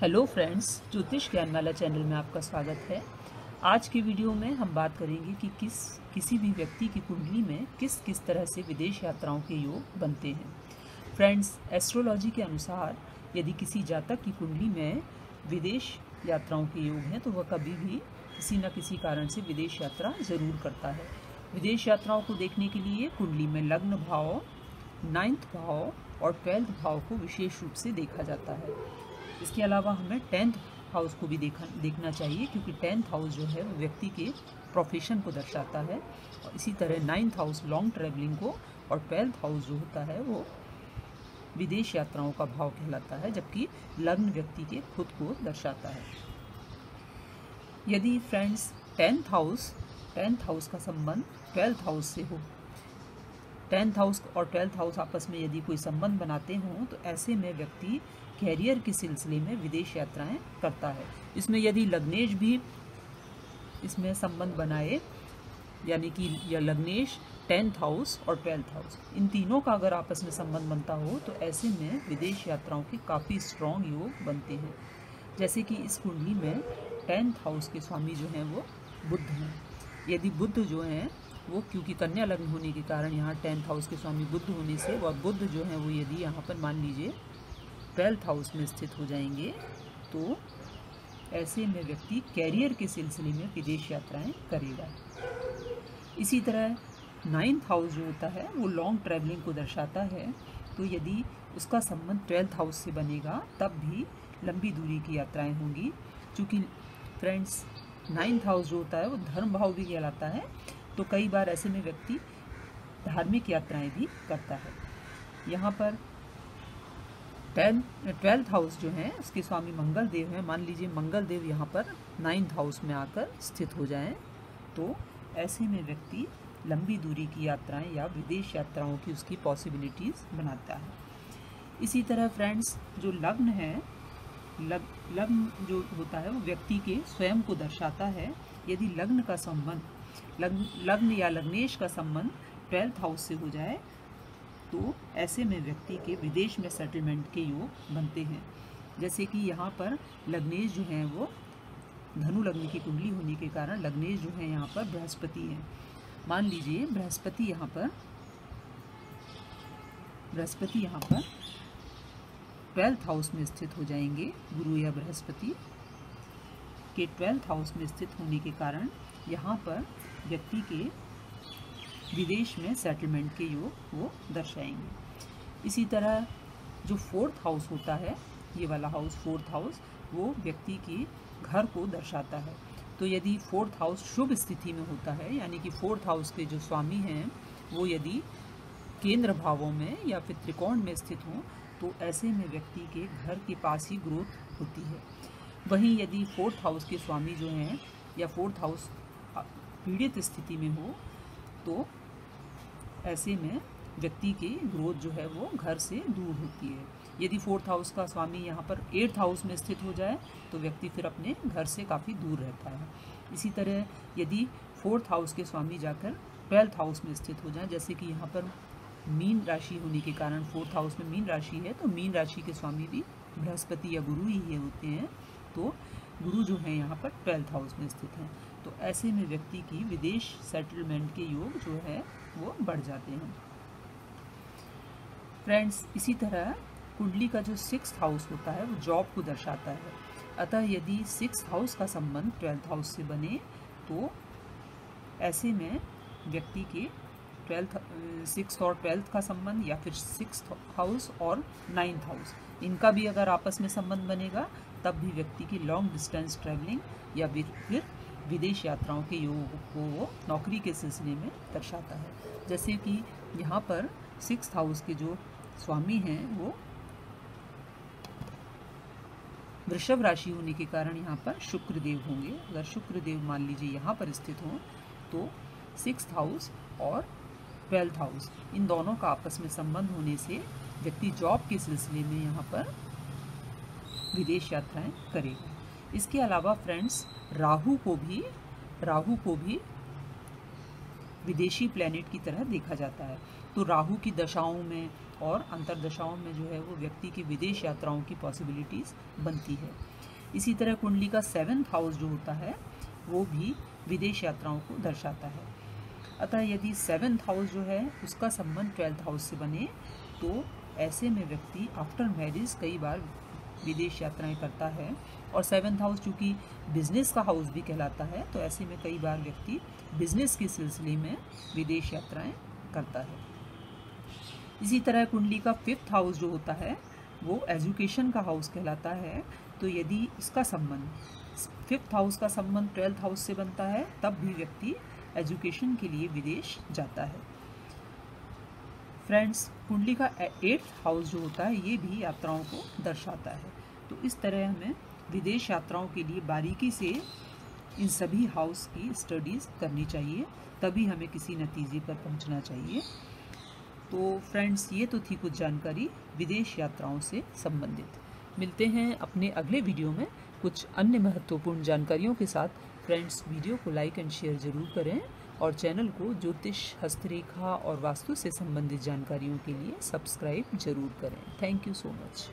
Hello friends, ज्योतिष ज्ञान वाला चैनल में आपका स्वागत है। आज की वीडियो में हम बात करेंगे कि किस, किसी भी व्यक्ति की कुंडली में किस किस तरह से विदेश यात्राओं के योग बनते हैं। फ्रेंड्स एस्ट्रोलॉजी के अनुसार यदि किसी जातक की कुंडली में विदेश यात्राओं के योग हैं तो वह कभी भी किसी न किसी कारण से विदेश यात्रा ज़रूर करता है। विदेश यात्राओं को देखने के लिए कुंडली में लग्न भाव नाइन्थ भाव और ट्वेल्थ भाव को विशेष रूप से देखा जाता है। इसके अलावा हमें टेंथ हाउस को भी देखा, देखना चाहिए, क्योंकि टेंथ हाउस जो है वो व्यक्ति के प्रोफेशन को दर्शाता है। और इसी तरह नाइन्थ हाउस लॉन्ग ट्रैवलिंग को और ट्वेल्थ हाउस जो होता है वो विदेश यात्राओं का भाव कहलाता है, जबकि लग्न व्यक्ति के खुद को दर्शाता है। यदि friends tenth house tenth house का संबंध ट्वेल्थ हाउस से हो टेंथ हाउस और ट्वेल्थ हाउस आपस में यदि कोई संबंध बनाते हों तो ऐसे में व्यक्ति कैरियर के सिलसिले में विदेश यात्राएँ करता है। इसमें यदि लग्नेश भी इसमें संबंध बनाए, यानी कि या लग्नेश, टेंथ हाउस और ट्वेल्थ हाउस, इन तीनों का अगर आपस में संबंध बनता हो तो ऐसे में विदेश यात्राओं के काफ़ी स्ट्रॉन्ग योग बनते हैं। जैसे कि इस कुंडली में टेंथ हाउस के स्वामी जो हैं वो बुद्ध हैं। यदि बुद्ध जो हैं, वो क्योंकि कन्या लग्न होने के कारण यहाँ टेंथ हाउस के स्वामी बुद्ध होने से और बुद्ध जो हैं वो यदि यहाँ पर मान लीजिए ट्वेल्थ हाउस में स्थित हो जाएँगे तो ऐसे में व्यक्ति कैरियर के सिलसिले में विदेश यात्राएँ करेगा। इसी तरह नाइन्थ हाउस जो होता है, वो लॉन्ग ट्रैवलिंग को दर्शाता है। तो यदि उसका संबंध ट्वेल्थ हाउस से बनेगा, तब भी लंबी दूरी की यात्राएँ होंगी क्योंकि फ्रेंड्स, नाइन्थ हाउस जो होता है, वो धर्म भाव भी कहलाता है। तो कई बार ऐसे में व्यक्ति धार्मिक यात्राएँ भी करता है। यहाँ पर टेंथ ट्वेल्थ हाउस जो है, उसके स्वामी मंगल देव हैं। मान लीजिए मंगल देव यहाँ पर नाइन्थ हाउस में आकर स्थित हो जाएँ तो ऐसे में व्यक्ति लंबी दूरी की यात्राएँ या विदेश यात्राओं की उसकी पॉसिबिलिटीज़ बनाता है। इसी तरह फ्रेंड्स जो लग्न है, लग, लग्न जो होता है, वो व्यक्ति के स्वयं को दर्शाता है। यदि लग्न का संबंध, लग्न लग्न या लग्नेश का संबंध ट्वेल्थ हाउस से हो जाए तो ऐसे में व्यक्ति के विदेश में सेटलमेंट के योग बनते हैं। जैसे कि यहाँ पर लग्नेश जो हैं वो धनु लग्न की कुंडली होने के कारण लग्नेश जो है यहाँ पर बृहस्पति हैं। मान लीजिए बृहस्पति यहाँ पर, बृहस्पति यहाँ पर ट्वेल्थ हाउस में स्थित हो जाएँगे, गुरु या बृहस्पति के ट्वेल्थ हाउस में स्थित होने के कारण यहाँ पर व्यक्ति के विदेश में सेटलमेंट के योग वो दर्शाएँगे। इसी तरह जो फोर्थ हाउस होता है, ये वाला हाउस फोर्थ हाउस वो व्यक्ति के घर को दर्शाता है। तो यदि फोर्थ हाउस शुभ स्थिति में होता है, यानी कि फोर्थ हाउस के जो स्वामी हैं, वो यदि केंद्र भावों में या फिर त्रिकोण में स्थित हों तो ऐसे में व्यक्ति के घर के पास ही ग्रोथ होती है। वहीं यदि फोर्थ हाउस के स्वामी जो हैं या फोर्थ हाउस पीड़ित स्थिति में हो तो ऐसे में व्यक्ति की ग्रोथ जो है वो घर से दूर होती है। यदि फोर्थ हाउस का स्वामी यहाँ पर एट्थ हाउस में स्थित हो जाए तो व्यक्ति फिर अपने घर से काफ़ी दूर रहता है। इसी तरह यदि फोर्थ हाउस के स्वामी जाकर ट्वेल्थ हाउस में स्थित हो जाए, जैसे कि यहाँ पर मीन राशि होने के कारण फोर्थ हाउस में मीन राशि है तो मीन राशि के स्वामी भी बृहस्पति या गुरु ही होते हैं तो गुरु जो है यहाँ पर ट्वेल्थ हाउस में स्थित हैं। तो ऐसे में व्यक्ति की विदेश सेटलमेंट के योग जो है, वो बढ़ जाते हैं। फ्रेंड्स इसी तरह कुंडली का जो सिक्स हाउस होता है, वो जॉब को दर्शाता है। अतः यदि सिक्स हाउस का संबंध ट्वेल्थ हाउस से बने तो ऐसे में व्यक्ति के ट्वेल्थ सिक्स और ट्वेल्थ का संबंध या फिर सिक्स हाउस और नाइन्थ हाउस इनका भी अगर आपस में संबंध बनेगा तब भी व्यक्ति की लॉन्ग डिस्टेंस ट्रैवलिंग या फिर विदेश यात्राओं के योग को वो नौकरी के सिलसिले में दर्शाता है। जैसे कि यहाँ पर सिक्स हाउस के जो स्वामी हैं, वो वृषभ राशि होने के कारण यहाँ पर शुक्र देव होंगे। अगर शुक्र देव मान लीजिए यहाँ पर स्थित हों तो सिक्स हाउस और ट्वेल्थ हाउस इन दोनों का आपस में संबंध होने से व्यक्ति जॉब के सिलसिले में यहाँ पर विदेश यात्राएँ करेगा इसके अलावा फ्रेंड्स, राहु को भी, राहु को भी विदेशी प्लैनेट की तरह देखा जाता है। तो राहु की दशाओं में और अंतरदशाओं में जो है वो व्यक्ति की विदेश यात्राओं की पॉसिबिलिटीज़ बनती है। इसी तरह कुंडली का सेवन्थ हाउस जो होता है, वो भी विदेश यात्राओं को दर्शाता है। अतः यदि सेवन्थ हाउस जो है, उसका संबंध ट्वेल्थ हाउस से बने तो ऐसे में व्यक्ति आफ्टर मैरिज कई बार विदेश यात्राएँ करता है और सेवन्थ हाउस चूँकि बिज़नेस का हाउस भी कहलाता है तो ऐसे में कई बार व्यक्ति बिज़नेस के सिलसिले में विदेश यात्राएँ करता है। इसी तरह कुंडली का फिफ्थ हाउस जो होता है, वो एजुकेशन का हाउस कहलाता है। तो यदि इसका संबंध फिफ्थ हाउस का संबंध ट्वेल्थ हाउस से बनता है, तब भी व्यक्ति एजुकेशन के लिए विदेश जाता है। फ्रेंड्स, कुंडली का एट्थ हाउस जो होता है, ये भी यात्राओं को दर्शाता है। तो इस तरह हमें विदेश यात्राओं के लिए बारीकी से इन सभी हाउस की स्टडीज़ करनी चाहिए। तभी हमें किसी नतीजे पर पहुँचना चाहिए। तो फ्रेंड्स, ये तो थी कुछ जानकारी विदेश यात्राओं से संबंधित। मिलते हैं अपने अगले वीडियो में। कुछ अन्य महत्वपूर्ण जानकारियों के साथ फ्रेंड्स वीडियो को लाइक एंड शेयर ज़रूर करें। और चैनल को ज्योतिष, हस्तरेखा और वास्तु से संबंधित जानकारियों के लिए सब्सक्राइब ज़रूर करें। Thank you so much